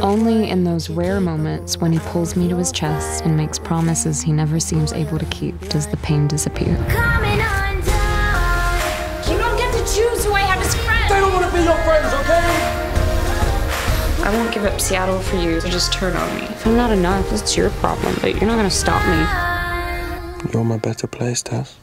Only in those rare moments when he pulls me to his chest and makes promises he never seems able to keep does the pain disappear. You don't get to choose who I have as friends. They don't want to be your friends, okay? I won't give up Seattle for you, so just turn on me. If I'm not enough, it's your problem, but you're not gonna stop me. You're my better place, Tess.